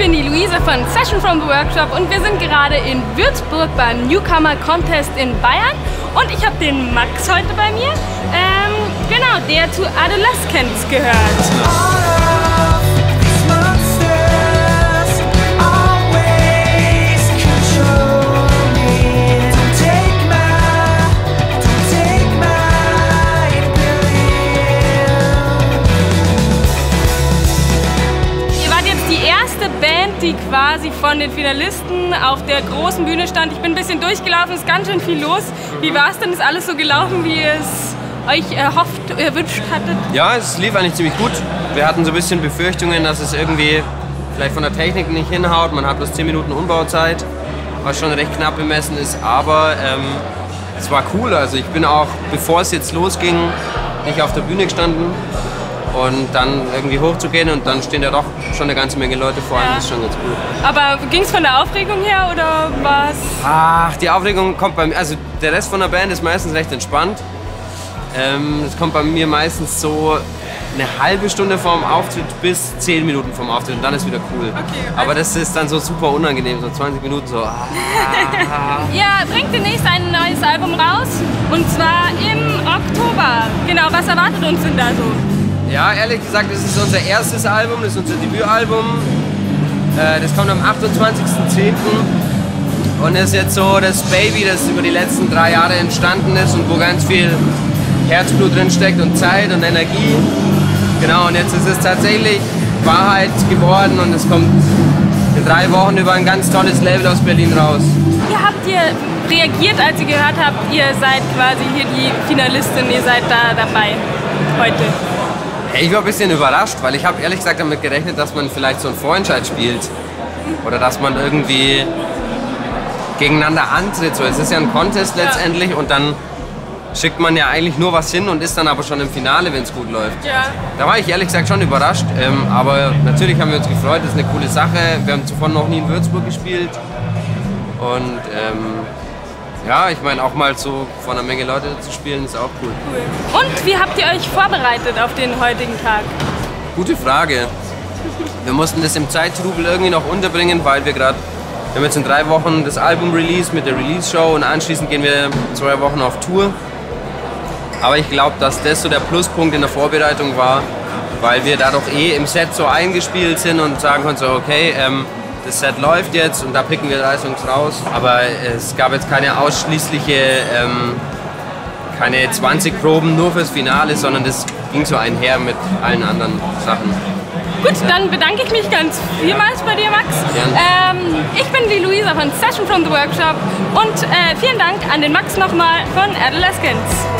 bin die Luise von Session from the Workshop und wir sind gerade in Würzburg beim Newcomer Contest in Bayern und ich habe den Max heute bei mir, ähm, genau, der zu Adolescents gehört. Band, die quasi von den Finalisten auf der großen Bühne stand. Ich bin ein bisschen durchgelaufen, ist ganz schön viel los. Wie war es denn? Ist alles so gelaufen, wie ihr es euch erhofft, erwünscht hattet? Ja, es lief eigentlich ziemlich gut. Wir hatten so ein bisschen Befürchtungen, dass es irgendwie vielleicht von der Technik nicht hinhaut. Man hat bloß 10 Minuten Umbauzeit, was schon recht knapp bemessen ist. Aber ähm, es war cool. Also ich bin auch, bevor es jetzt losging, nicht auf der Bühne gestanden. Und dann irgendwie hochzugehen und dann stehen ja doch schon eine ganze Menge Leute vor einem, Ja. ist schon ganz cool. Aber ging es von der Aufregung her oder war es... Ach, die Aufregung kommt bei mir, also der Rest von der Band ist meistens recht entspannt. Ähm, Es kommt bei mir meistens so eine halbe Stunde vorm Auftritt bis 10 Minuten vorm Auftritt und dann ist wieder cool. Aber das ist dann so super unangenehm, so 20 Minuten so. Ah, Ihr bringt demnächst ein neues Album raus und zwar im Oktober. Genau, was erwartet uns denn da so? Ja, ehrlich gesagt, das ist unser erstes Album, das ist unser Debütalbum. Äh, Das kommt am 28.10. und ist jetzt so das Baby, das über die letzten drei Jahre entstanden ist und wo ganz viel Herzblut drin steckt und Zeit und Energie. Genau, und jetzt ist es tatsächlich Wahrheit geworden und es kommt in drei Wochen über ein ganz tolles Label aus Berlin raus. Wie habt ihr reagiert, als ihr gehört habt, ihr seid quasi hier die Finalistin, ihr seid da dabei heute? Ich war ein bisschen überrascht, weil ich habe ehrlich gesagt damit gerechnet, dass man vielleicht so einen Vorentscheid spielt. Oder dass man irgendwie gegeneinander antritt. So, es ist ja ein Contest letztendlich und dann schickt man ja eigentlich nur was hin und ist dann aber schon im Finale, wenn es gut läuft. Ja. Da war ich ehrlich gesagt schon überrascht. Ähm, aber natürlich haben wir uns gefreut, das ist eine coole Sache. Wir haben zuvor noch nie in Würzburg gespielt. Und ähm, ja, ich meine auch mal so vor einer Menge Leute zu spielen, ist auch cool. Und wie habt ihr euch vorbereitet auf den heutigen Tag? Gute Frage. Wir mussten das im Zeittrubel irgendwie noch unterbringen, weil wir gerade, wir haben jetzt in drei Wochen das Album Release mit der Release-Show und anschließend gehen wir zwei Wochen auf Tour. Aber ich glaube, dass das so der Pluspunkt in der Vorbereitung war, weil wir dadurch eh im Set so eingespielt sind und sagen konnten so, okay, ähm, das Set läuft jetzt und da picken wir Songs raus. Aber es gab jetzt keine ausschließliche, ähm, keine 20 Proben nur fürs Finale, sondern das ging so einher mit allen anderen Sachen. Gut, dann bedanke ich mich ganz vielmals bei dir, Max. Ähm, ich bin die Luisa von Session from the Workshop und äh, vielen Dank an den Max nochmal von Adolescents.